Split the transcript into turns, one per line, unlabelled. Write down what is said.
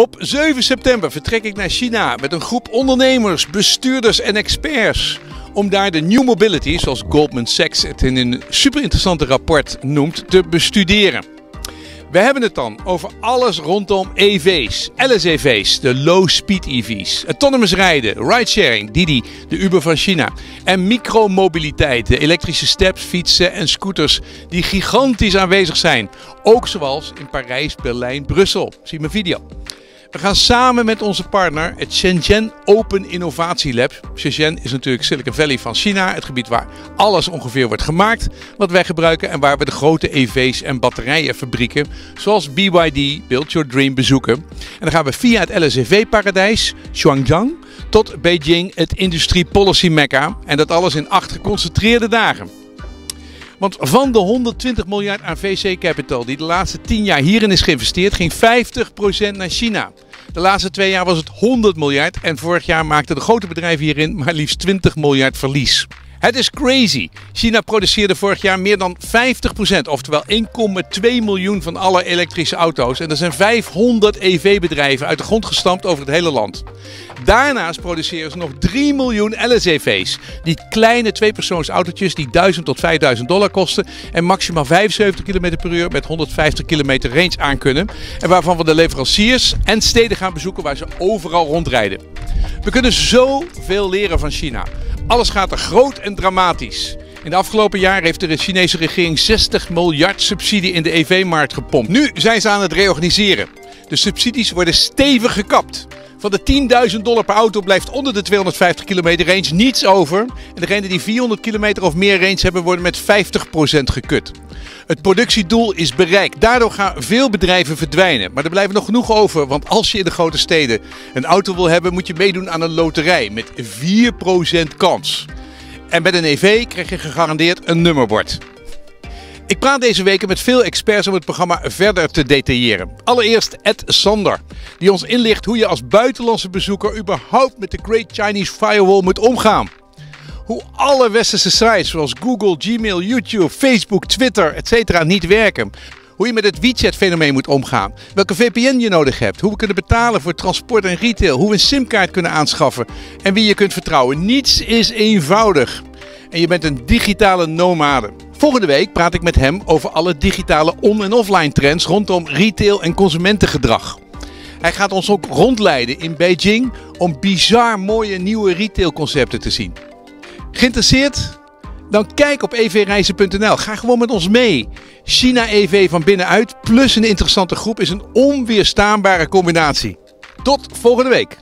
Op 7 september vertrek ik naar China met een groep ondernemers, bestuurders en experts. Om daar de New Mobility, zoals Goldman Sachs het in een super interessante rapport noemt, te bestuderen. We hebben het dan over alles rondom EV's, LSEV's, de low-speed EV's, autonomous rijden, ridesharing, Didi, de Uber van China en micromobiliteit, de elektrische steps, fietsen en scooters die gigantisch aanwezig zijn. Ook zoals in Parijs, Berlijn, Brussel. Zie mijn video. We gaan samen met onze partner het Shenzhen Open Innovatie Lab. Shenzhen is natuurlijk Silicon Valley van China, het gebied waar alles ongeveer wordt gemaakt wat wij gebruiken en waar we de grote EV's en batterijenfabrieken zoals BYD Build Your Dream bezoeken. En dan gaan we via het LSEV-paradijs Shuangjiang tot Beijing, het Industrie Policy Mecca. En dat alles in acht geconcentreerde dagen. Want van de 120 miljard aan VC Capital die de laatste 10 jaar hierin is geïnvesteerd, ging 50% naar China. De laatste twee jaar was het 100 miljard en vorig jaar maakten de grote bedrijven hierin maar liefst 20 miljard verlies. Het is crazy. China produceerde vorig jaar meer dan 50%, oftewel 1,2 miljoen van alle elektrische auto's. En er zijn 500 EV-bedrijven uit de grond gestampt over het hele land. Daarnaast produceren ze nog 3 miljoen LSEV's. Die kleine tweepersoonsautootjes die 1000 tot 5000 dollar kosten en maximaal 75 km per uur met 150 km range aankunnen. En waarvan we de leveranciers en steden gaan bezoeken waar ze overal rondrijden. We kunnen zoveel leren van China. Alles gaat er groot en dramatisch. In de afgelopen jaren heeft de Chinese regering 60 miljard subsidie in de EV-markt gepompt. Nu zijn ze aan het reorganiseren. De subsidies worden stevig gekapt. Van de 10.000 dollar per auto blijft onder de 250 kilometer range niets over. En degenen die 400 kilometer of meer range hebben, worden met 50% gekut. Het productiedoel is bereikt. Daardoor gaan veel bedrijven verdwijnen. Maar er blijven nog genoeg over. Want als je in de grote steden een auto wil hebben, moet je meedoen aan een loterij met 4% kans. En met een EV krijg je gegarandeerd een nummerbord. Ik praat deze weken met veel experts om het programma verder te detailleren. Allereerst Ed Sander, die ons inlicht hoe je als buitenlandse bezoeker überhaupt met de Great Chinese Firewall moet omgaan. Hoe alle westerse sites zoals Google, Gmail, YouTube, Facebook, Twitter, etc. niet werken. Hoe je met het WeChat-fenomeen moet omgaan. Welke VPN je nodig hebt. Hoe we kunnen betalen voor transport en retail. Hoe we een simkaart kunnen aanschaffen. En wie je kunt vertrouwen. Niets is eenvoudig. En je bent een digitale nomade. Volgende week praat ik met hem over alle digitale on- en offline trends rondom retail en consumentengedrag. Hij gaat ons ook rondleiden in Beijing om bizar mooie nieuwe retailconcepten te zien. Geïnteresseerd? Dan kijk op evreizen.nl. Ga gewoon met ons mee. China EV van binnenuit plus een interessante groep is een onweerstaanbare combinatie. Tot volgende week.